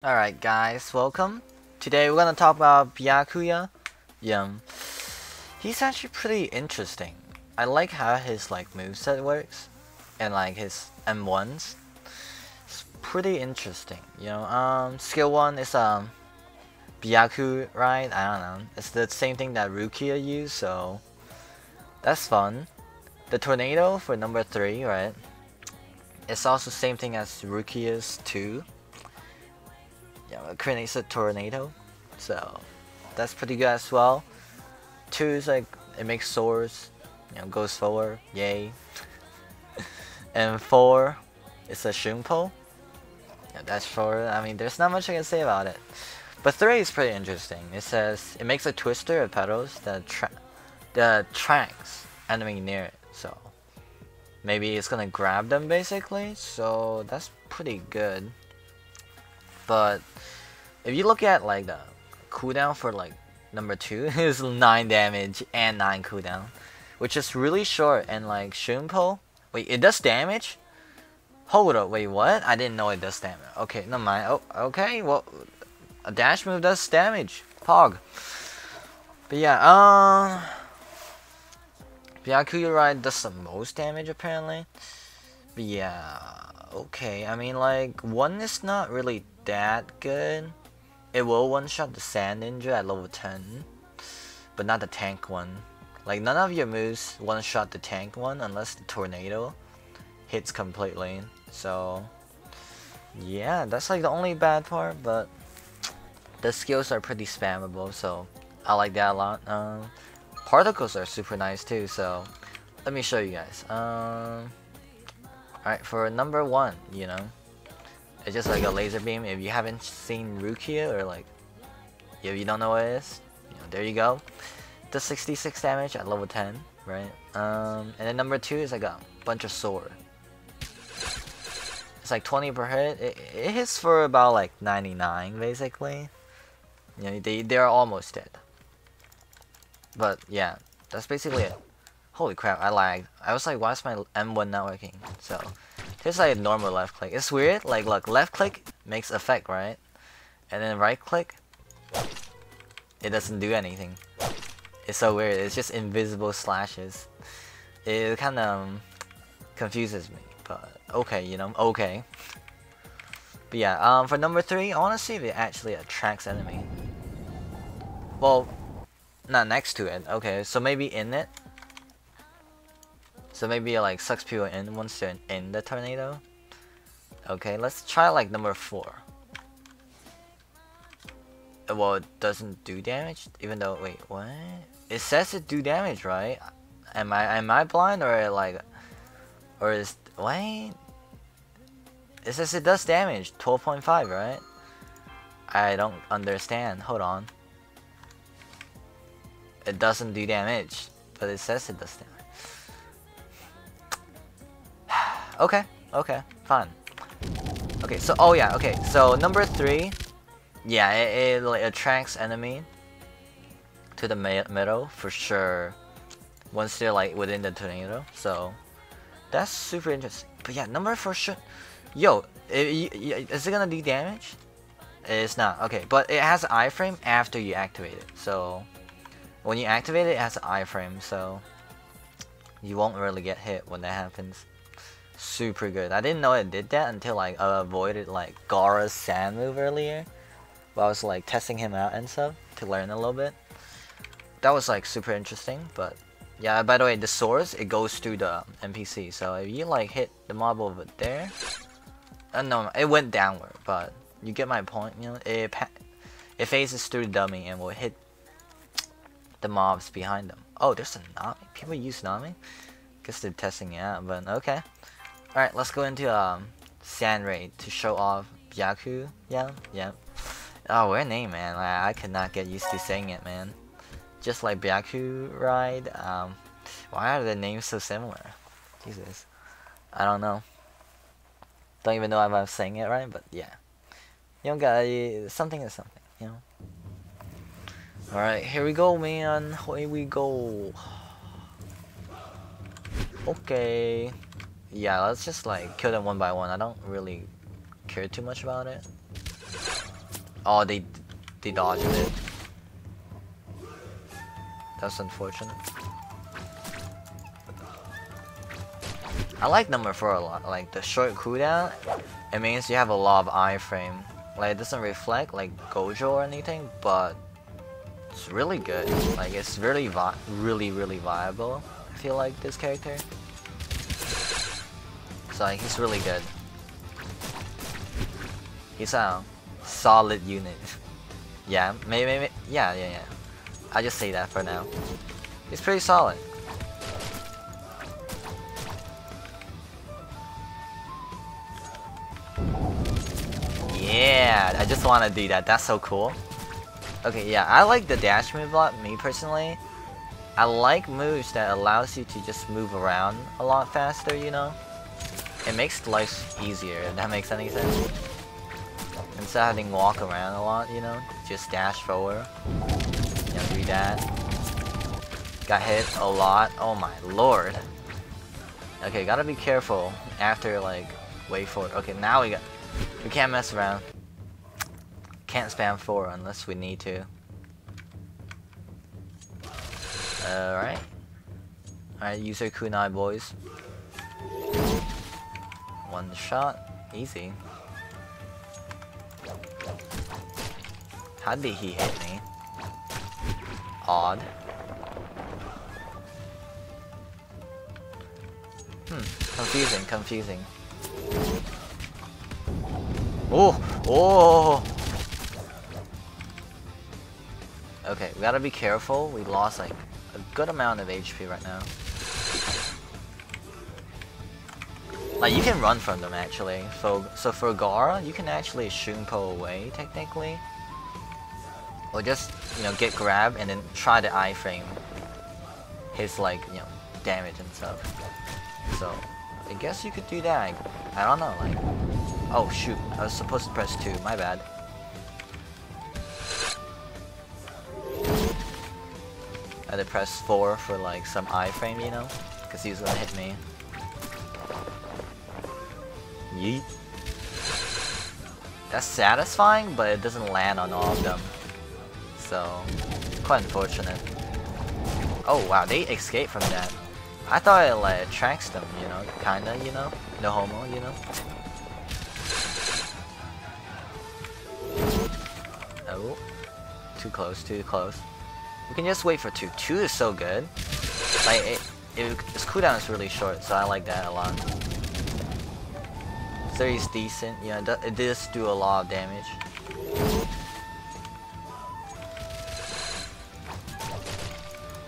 Alright guys, welcome. Today we're gonna talk about Byakuya. Yeah. He's actually pretty interesting. I like how his like moveset works. And like his M1s. It's pretty interesting. You know, um skill one is um Byaku right? I don't know. It's the same thing that Rukia used, so that's fun. The tornado for number three, right? It's also same thing as Rukia's two yeah, it creates a tornado. So that's pretty good as well. Two is like it makes swords, you know, goes forward, yay. and four is a Shunpo. Yeah, that's four. I mean, there's not much I can say about it. But three is pretty interesting. It says it makes a twister of petals that tra that tracks enemy near it. So maybe it's gonna grab them basically. So that's pretty good. But if you look at like the cooldown for like number two is 9 damage and 9 cooldown. Which is really short and like Shunpo. Wait, it does damage? Hold up, wait what? I didn't know it does damage. Okay, no mind. Oh okay, well a dash move does damage. Pog. But yeah, um Byakuya does the most damage apparently. But yeah, okay. I mean like one is not really that good. It will one-shot the Sand Ninja at level 10, but not the tank one. Like, none of your moves one-shot the tank one unless the Tornado hits completely. So, yeah, that's like the only bad part, but the skills are pretty spammable, so I like that a lot. Um, particles are super nice too, so let me show you guys. Um, Alright, for number one, you know, it's just like a laser beam. If you haven't seen Rukia or like, if you don't know what it is, you know, there you go. The 66 damage at level 10, right? Um, and then number two is like a bunch of sword. It's like 20 per hit. It, it hits for about like 99 basically. You know, they, they're almost dead. But yeah, that's basically it. Holy crap, I lagged. I was like, why is my M1 not working? So, here's like a normal left click. It's weird, like look, left click makes effect, right? And then right click, it doesn't do anything. It's so weird, it's just invisible slashes. It kind of um, confuses me, but okay, you know, okay. But yeah, um, for number three, I want to see if it actually attracts enemy. Well, not next to it. Okay, so maybe in it. So maybe it like sucks people in once they're in the tornado. Okay, let's try like number four. Well, it doesn't do damage, even though wait, what? It says it do damage, right? Am I am I blind or like, or is wait? It says it does damage, 12.5, right? I don't understand. Hold on. It doesn't do damage, but it says it does damage. Okay, okay, fine. Okay, so, oh yeah, okay, so number three, yeah, it, it like, attracts enemy to the middle for sure once they're like within the tornado, so that's super interesting. But yeah, number four should, yo, it, is it gonna do damage? It's not, okay, but it has an iframe after you activate it, so when you activate it, it has an iframe, so you won't really get hit when that happens super good. I didn't know it did that until I avoided like Gaara's sand move earlier. But I was like testing him out and stuff to learn a little bit. That was like super interesting, but yeah, by the way, the swords, it goes through the NPC. So if you like hit the mob over there, uh, no, it went downward, but you get my point, you know, it, it phases through the dummy and will hit the mobs behind them. Oh, there's a Nami? People use Nami? Guess they're testing it out, but okay. Alright, let's go into um, Sand Raid to show off Byaku. Yeah, yeah. Oh, weird name, man. I, I could not get used to saying it, man. Just like Byaku Ride. Um, why are the names so similar? Jesus. I don't know. Don't even know if I'm saying it right, but yeah. You know, got something is something, you know. Alright, here we go, man. Here we go. Okay yeah, let's just like kill them one by one. I don't really care too much about it. Oh, they they dodged it. That's unfortunate. I like number 4 a lot. Like the short cooldown, it means you have a lot of iframe. Like it doesn't reflect like Gojo or anything, but it's really good. Like it's really really really viable. I feel like this character. So he's really good. He's a solid unit. yeah, maybe, maybe, yeah, yeah, yeah. I just say that for now. He's pretty solid. Yeah, I just want to do that. That's so cool. Okay, yeah, I like the dash move a lot, me personally. I like moves that allows you to just move around a lot faster, you know? It makes life easier, if that makes any sense. Instead of having to walk around a lot, you know? Just dash forward. You know, do that. Got hit a lot. Oh my lord. Okay, gotta be careful after like wait for. Okay, now we got we can't mess around. Can't spam 4 unless we need to. Alright. Alright, user kunai boys. One shot. Easy. How did he hit me? Odd. Hmm, confusing, confusing. Oh! Oh! Okay, we gotta be careful. We lost like a good amount of HP right now. Like you can run from them actually. So so for Gaara, you can actually Shunpo away technically. Or just, you know, get grab and then try the iframe. His like, you know, damage and stuff. So I guess you could do that. I don't know, like Oh shoot, I was supposed to press 2, my bad. I had to press 4 for like some iframe, you know? Because he was gonna hit me. Yeet. That's satisfying, but it doesn't land on all of them. So, it's quite unfortunate. Oh wow, they escaped from that. I thought it like attracts them, you know, kinda, you know? No homo, you know? Oh. Too close, too close. We can just wait for 2. 2 is so good. Like, it, it, its cooldown is really short, so I like that a lot. 30 is decent, yeah, it does do a lot of damage.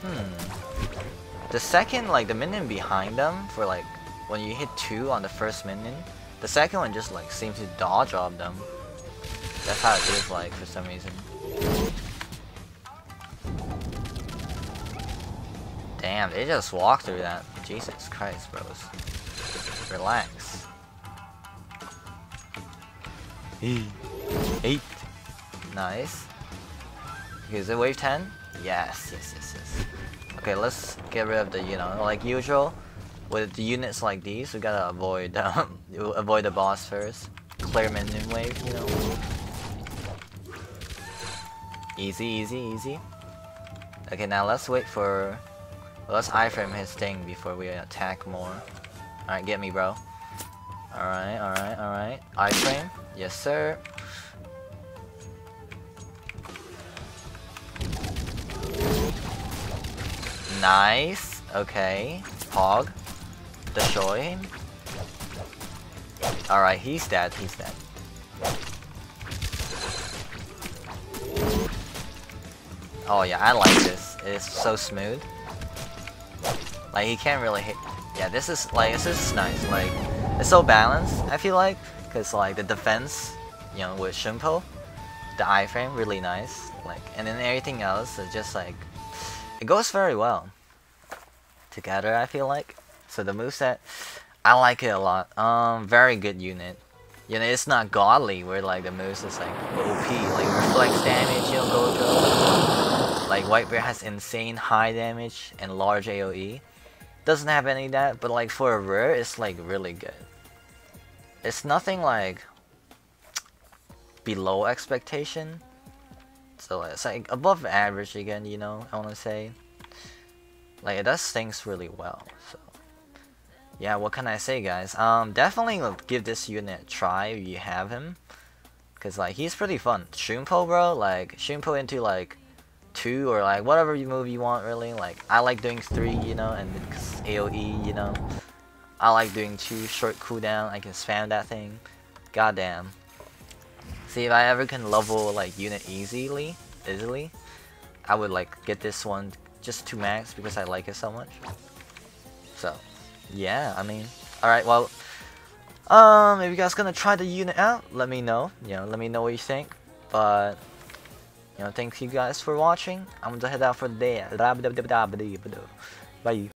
Hmm. The second, like, the minion behind them, for like, when you hit 2 on the first minion, the second one just like seems to dodge them. That's how it feels like for some reason. Damn, they just walked through that. Jesus Christ, bros. Relax. Eight. Nice. Is it wave 10? Yes, yes, yes, yes. Okay, let's get rid of the, you know, like usual, with the units like these, we gotta avoid, um, avoid the boss first. Clear minion wave, you know. Easy, easy, easy. Okay, now let's wait for... let's iframe his thing before we attack more. Alright, get me, bro. Alright, alright, alright. Iframe? Yes, sir. Nice. Okay. Pog. Destroy him. Alright, he's dead, he's dead. Oh yeah, I like this. It's so smooth. Like he can't really hit. Yeah, this is like this is nice. Like it's so balanced. I feel like because like the defense, you know, with Shunpo, the iframe really nice. Like and then everything else is just like it goes very well together. I feel like so the moveset, I like it a lot. Um, very good unit. You know, it's not godly where like the moves is like OP, like reflex damage, you know, go go. Like Whitebeard has insane high damage and large AoE. Doesn't have any of that, but like for a rare, it's like really good. It's nothing like below expectation. So it's like above average again, you know, I wanna say. Like it does things really well, so yeah, what can I say guys? Um definitely give this unit a try if you have him. Cause like he's pretty fun. Shunpo bro, like Shunpo into like two or like whatever move you want really. Like I like doing three, you know, and AoE, you know. I like doing two short cooldown. I can spam that thing. Goddamn. See if I ever can level like unit easily, easily, I would like get this one just to max because I like it so much. So, yeah, I mean, alright, well, um, if you guys gonna try the unit out, let me know. You know, let me know what you think. But, you know, thank you guys for watching. I'm gonna head out for the day. Bye.